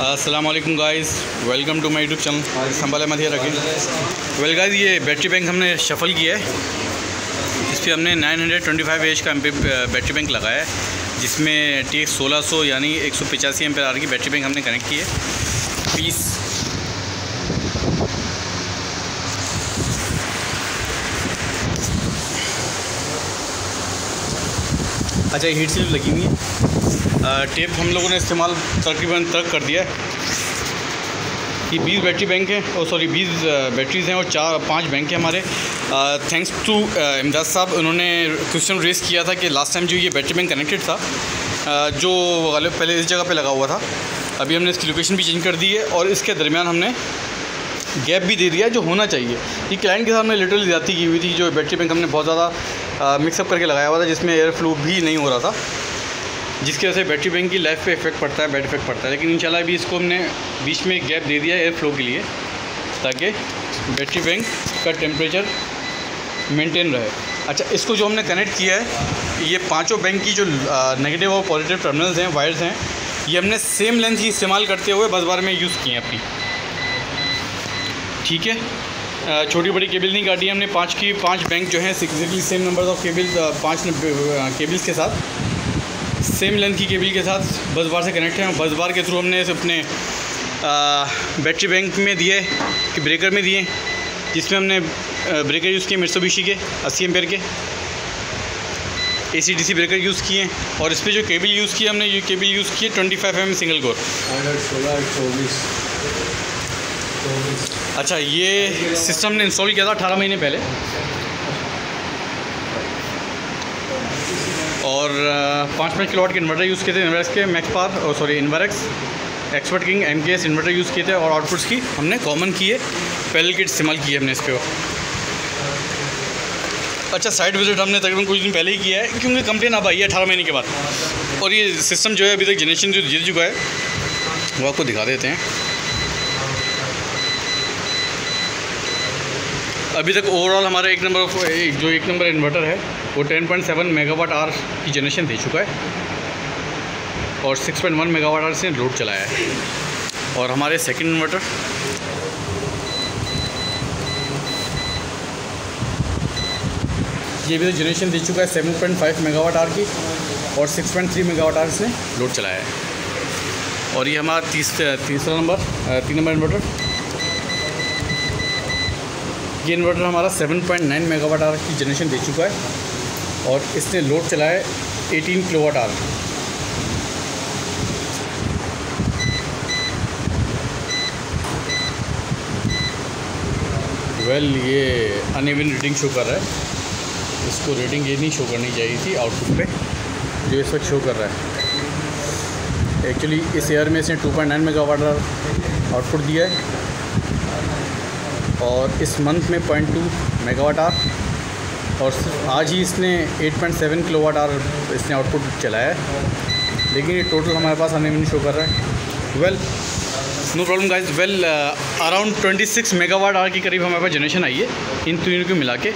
अस्सलाम वालेकुम guys welcome to my YouTube channel Sambhal Ahmad here again well guys ये battery bank हमने shuffle किया है। इस पर हमने 925 एच का बैटरी बैंक लगाया है जिसमें टी एक्स सोलह सौ यानी एक सौ पचासी एम आर की बैटरी बैंक हमने कनेक्ट की है। पीस अच्छा हीट सिल्व लगी हुई है। टेप हम लोगों ने इस्तेमाल तकरीबन तक कर दिया है। ये बीस बैटरी बैंक है और सॉरी बीस बैटरीज़ हैं और चार, पाँच बैंक हैं हमारे। थैंक्स टू इमदाद साहब, उन्होंने क्वेश्चन रेस किया था कि लास्ट टाइम जो ये बैटरी बैंक कनेक्टेड था जो पहले इस जगह पे लगा हुआ था, अभी हमने इसकी लोकेशन भी चेंज कर दी है और इसके दरमियान हमने गैप भी दे दिया जो होना चाहिए। ये क्लाइंट के सामने लिटरली ज़्यादा की हुई थी, जो बैटरी बैंक हमने बहुत ज़्यादा मिक्सअप करके लगाया हुआ था, जिसमें एयर फ्लो भी नहीं हो रहा था, जिसकी वजह से बैटरी बैंक की लाइफ पे इफ़ेक्ट पड़ता है बैड इफ़ेक्ट पड़ता है। लेकिन इंशाल्लाह अभी इसको हमने बीच में गैप दे दिया एयर फ्लो के लिए, ताकि बैटरी बैंक का टेम्परेचर मेंटेन रहे। अच्छा इसको जो हमने कनेक्ट किया है, ये पाँचों बैंक की जो नेगेटिव और पॉजिटिव टर्मिनल्स हैं वायर्स हैं, ये हमने सेम लेंथ ही इस्तेमाल करते हुए बस बार में यूज़ किए हैं अपनी। ठीक है? छोटी बड़ी केबल नहीं काटी हमने, पाँच की, पाँच बैंक जो हैं exactly same number of cable पाँच केबल्स के साथ सेम लेंथ की केबल के साथ बस बार से कनेक्ट हैं बस बार के थ्रू हमने अपने बैटरी बैंक में दिए, कि ब्रेकर में दिए, जिसमें हमने ब्रेकर यूज़ किए मिर्सोबिशी के, अस्सी एम्पेयर के। A C D C breaker use किए और इस पर जो केबल यूज़ किया हमने, ये केबल यूज़ किए twenty five M single core सोलह चौबीस अच्छा ये सिस्टम ने इंस्टॉल किया था अठारह महीने पहले। और पाँच पाँच किलोवाट के इन्वर्टर यूज़ किए थे इन्वर्स के मैक्स पार और sorry Inverex expert king M K S inverter use किए थे और आउटपुट्स की हमने कॉमन किए पैरल किट इस्तेमाल किए हमने इस पर अच्छा साइड विज़िट हमने तकरीबन कुछ दिन पहले ही किया है, क्योंकि कंप्लेन अब आई है अठारह महीने के बाद। और ये सिस्टम जो है अभी तक जनरेशन जो जीत चुका है, वो आपको दिखा देते हैं। अभी तक ओवरऑल हमारा एक नंबर जो एक नंबर इन्वर्टर है, वो 10.7 मेगावाट आर की जनरेशन दे चुका है और 6.1 मेगावाट आर से लोड चलाया है। और हमारे सेकंड इन्वर्टर ये भी तो जनरेशन दे चुका है 7.5 मेगावाट आर की और 6.3 मेगावाट आर से लोड चलाया है। और ये हमारा तीस, तीसरा नंबर तीन नंबर इन्वर्टर ये इन्वर्टर हमारा 7.9 मेगावाट आवर की जनरेशन दे चुका है और इसने लोड चलाया है 18 किलोवाट आवर। वेल ये अनइवन रीडिंग शो कर रहा है। इसको रीडिंग ये नहीं शो करनी चाहिए थी आउटपुट पे, जो इस वक्त शो कर रहा है। एक्चुअली इस एयर में इसने 2.9 मेगावाट आर आउटपुट दिया है। और इस मंथ में पॉइंट टू मेगावाट आर और आज ही इसने 8.7 किलोवाट आर इसने आउटपुट चलाया है। लेकिन ये टोटल हमारे पास हमें शो कर रहा है। Well no problem guys well around 26 megawatt hour के करीब हमारे पास जनरेशन आई है इन तीनों को मिला के।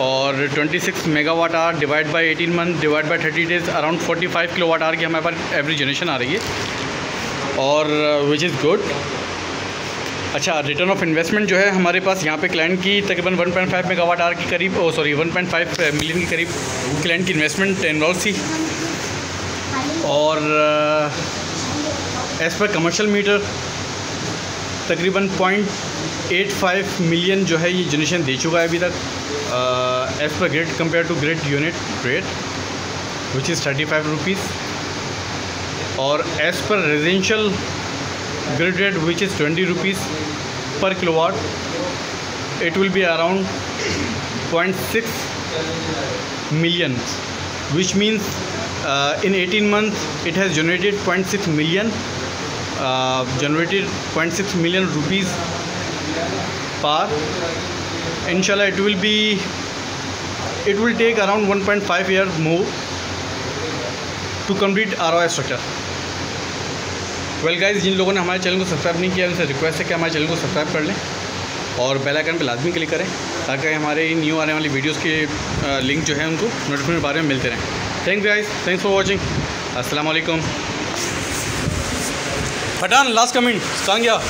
और 26 megawatt hour divide by 18 month divide by 30 days around 45 kilowatt hour की हमारे पास एवरेज जनरेशन आ रही है। और विच इज़ गुड अच्छा रिटर्न ऑफ़ इन्वेस्टमेंट जो है हमारे पास यहाँ पे क्लाइंट की तकरीबन 1.5 पॉइंट फाइव मेगावाट आर के करीब, ओ सॉरी 1.5 मिलियन के करीब क्लाइंट की इन्वेस्टमेंट इन्वॉल्व थी। और एज़ पर कमर्शियल मीटर तकरीबन पॉइंट एट फाइव मिलियन जो है ये जनरेशन दे चुका है अभी तक as per grid compare to grid unit rate which is thirty five rupees और as per residential grid rate which is 20 rupees per kilowatt it will be around 0.6 million which means uh, in 18 months it has generated 0.6 million uh, generated 0.6 million rupees per inshallah it will be it will take around 1.5 years more to complete ROI structure well guys जिन लोगों ने हमारे channel को subscribe नहीं किया, उनसे request है कि हमारे चैनल को सब्सक्राइब कर लें और बेल आइकन पर लाजमी क्लिक करें ताकि हमारे न्यू आने वाली वीडियोस के लिंक जो है उनको नोटिफिकेशन बारे में मिलते रहें। Thank guys thanks for watching अस्सलाम वालेकुम पठान लास्ट कमेंट कहाँ गया